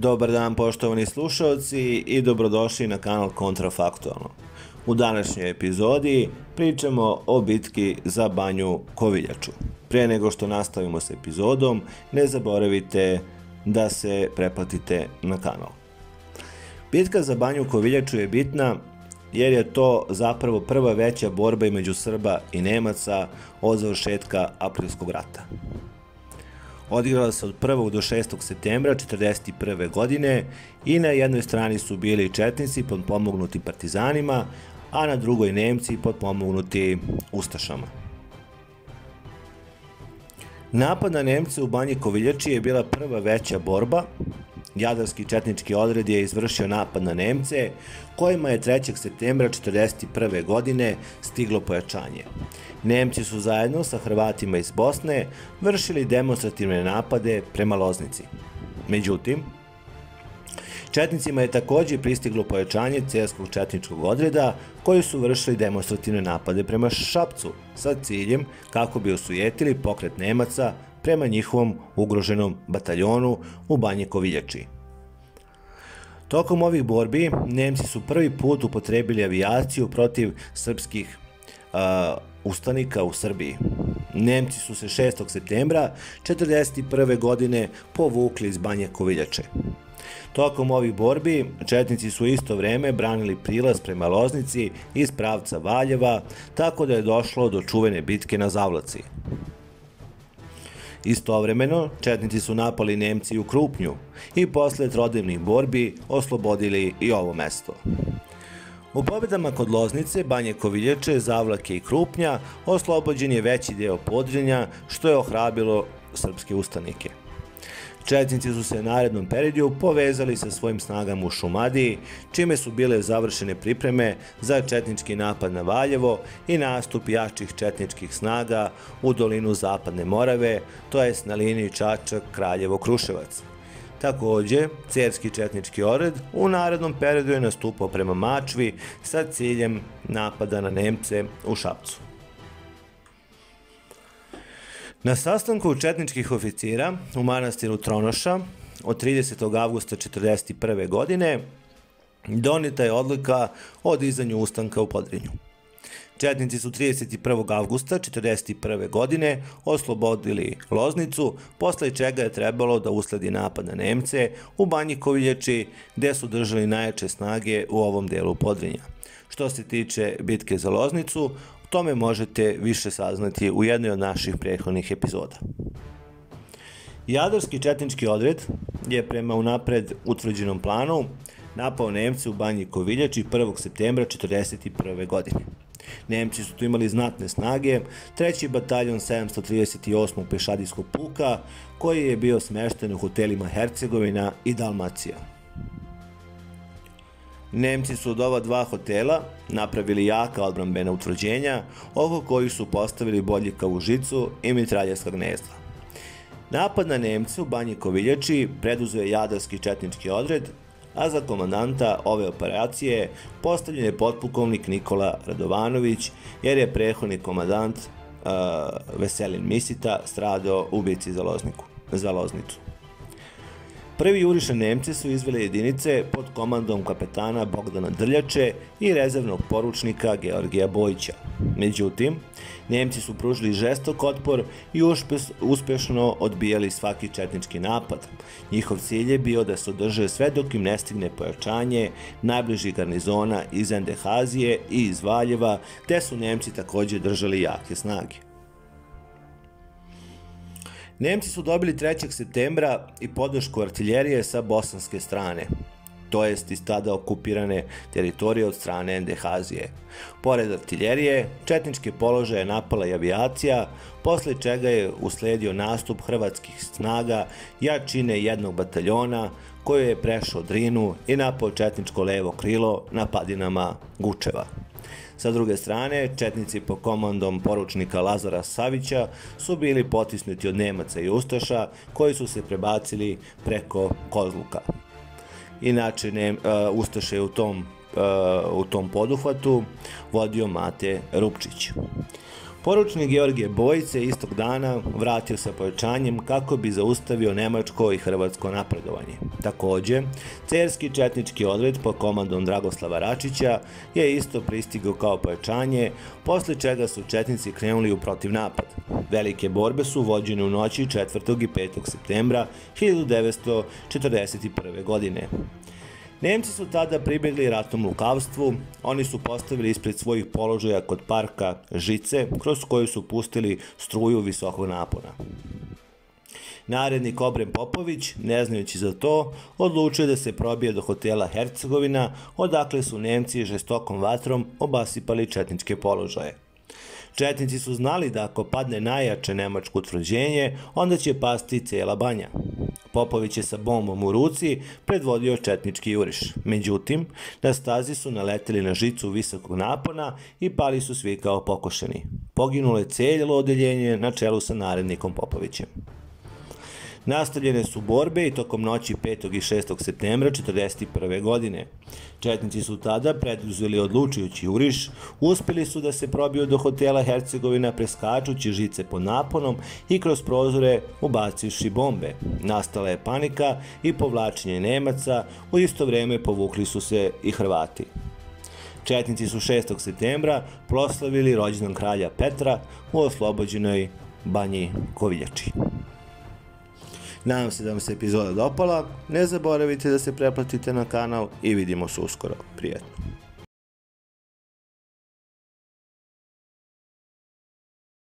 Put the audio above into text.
Dobar dan poštovani slušalci i dobrodošli na kanal Kontrafaktualno. U današnjoj epizodi pričamo o bitki za banju Koviljaču. Pre nego što nastavimo s epizodom, ne zaboravite da se pretplatite na kanal. Bitka za banju Koviljaču je bitna jer je to zapravo prva veća borba između Srba i Nemaca od završetka Aprilskog rata. Odigrala se od 1. do 6. septembra 1941. godine i na jednoj strani su bili četnici podpomognuti partizanima, a na drugoj Nemci podpomognuti Ustašama. Napad na Nemce u Banji Koviljači je bila prva veća borba. Jadarski četnički odred je izvršio napad na Nemce, kojima je 3. septembra 1941. godine stiglo pojačanje. Nemci su zajedno sa Hrvatima iz Bosne vršili demonstrativne napade prema Loznici. Međutim, Četnicima je takođe pristiglo pojačanje Cerskog četničkog odreda koji su vršili demonstrativne napade prema Šapcu sa ciljem kako bi osujetili pokret Nemaca prema njihovom ugroženom bataljonu u Banje Koviljači. Tokom ovih borbi Nemci su prvi put upotrebili avijaciju protiv srpskih uh, ustanika u Srbiji. Nemci su se 6. septembra 1941. godine povukli iz Banje Koviljače. Tokom ovih borbi, Četnici su isto vreme branili prilaz prema Loznici iz pravca Valjeva, tako da je došlo do čuvene bitke na Zavlaci. Istovremeno, Četnici su napali Nemci u Krupnju i posle trodivnih borbi oslobodili i ovo mesto. U pobedama kod Loznice, Banje Kovilječe, Zavlake i Krupnja oslobođen je veći deo Podrinja, što je ohrabilo srpske ustanike. Četnici su se narednom periodu povezali sa svojim snagama u Šumadiji, čime su bile završene pripreme za četnički napad na Valjevo i nastup jačih četničkih snaga u dolinu Zapadne Morave, to jest na liniji Čačak-Kraljevo-Kruševac. Takođe, Cerski četnički ored u narednom periodu je nastupao prema Mačvi sa ciljem napada na Nemce u Šapcu. Na sastanku četničkih oficira u manastiru Tronoša od 30. avgusta 1941. godine donita je odlika o dizanju ustanka u Podrinju. Četnici su 31. avgusta 1941. godine oslobodili Loznicu, posle čega je trebalo da usledi napad na Nemce u Banji Kovilječi, gde su držali najjače snage u ovom delu Podrinja. Što se tiče bitke za Loznicu, tome možete više saznati u jednoj od naših prethodnih epizoda. Jadarski četnički odred je prema unapred utvrđenom planu napao Nemce u Banji Koviljači 1. septembra 1941. godine. Nemci su tu imali znatne snage, treći bataljon 738. pešadijskog puka, koji je bio smešten u hotelima Hercegovina i Dalmacija. Nemci su od ova dva hotela napravili jaka odbrambena utvrđenja, oko kojih su postavili boljikavu žicu i mitraljarska gnezda. Napad na Nemce u Banji Koviljači preduzuje Jadarski četnički odred, a za komandanta ove operacije postavljen je potpukovnik Nikola Radovanović, jer je prehodni komandant Veselin Misita stradao u bici za, za Loznicu. Prvi juriše Nemce su izvele jedinice pod komandom kapetana Bogdana Drljače i rezervnog poručnika Georgija Bojića. Međutim, Nemci su pružili žestok otpor i uspešno odbijali svaki četnički napad. Njihov cilj je bio da se održe sve dok im ne stigne pojačanje najbližih garnizona iz Endehazije i iz Valjeva, te su Nemci takođe držali jake snage. Nemci su dobili 3. septembra i podršku artiljerije sa bosanske strane, to jest iz tada okupirane teritorije od strane Endehazije. Pored artiljerije, četničke položaje napala i avijacija, posle čega je usledio nastup hrvatskih snaga jačine jednog bataljona koji je prešao Drinu i napao četničko levo krilo na padinama Gučeva. Sa druge strane, četnici po komandom poručnika Lazara Savića su bili potisnuti od Nemaca i Ustaša koji su se prebacili preko Kozluka. Inače, ne, uh, Ustaše je u tom, uh, u tom poduhvatu vodio Mate Rupčić. Poručnik Georgije Bojice istog dana vratio sa pojačanjem kako bi zaustavio nemačko i hrvatsko napredovanje. Takođe, cerski četnički odred pod komandom Dragoslava Račića je isto pristigao kao pojačanje, posle čega su četnici krenuli u protiv napad. Velike borbe su vođene u noći 4. i 5. septembra 1941. godine. Nemci su tada pribegli ratnom lukavstvu, oni su postavili ispred svojih položaja kod parka žice, kroz koju su pustili struju visokog napona. Narednik Obrem Popović, ne znajući za to, odlučio da se probije do hotela Hercegovina, odakle su Nemci žestokom vatrom obasipali četničke položaje. Četnici su znali da ako padne najjače nemačko utvrđenje, onda će pasti cela banja. Popović je sa bombom u ruci predvodio četnički juriš. Međutim, na stazi su naleteli na žicu visokog napona i pali su svi kao pokošeni. Poginulo je celjelo odeljenje na čelu sa narednikom Popovićem. Nastavljene su borbe i tokom noći 5. i 6. septembra 1941. godine. Četnici su tada preduzeli odlučujući uriš, uspeli su da se probiju do hotela Hercegovina preskačući žice pod naponom i kroz prozore ubacivši bombe. Nastala je panika i povlačenje Nemaca, u isto vreme povukli su se i Hrvati. Četnici su 6. septembra proslavili rođendan kralja Petra u oslobođenoj banji Koviljači. Nadam se da vam se epizoda dopala, ne zaboravite da se preplatite na kanal i vidimo se uskoro. Prijetno!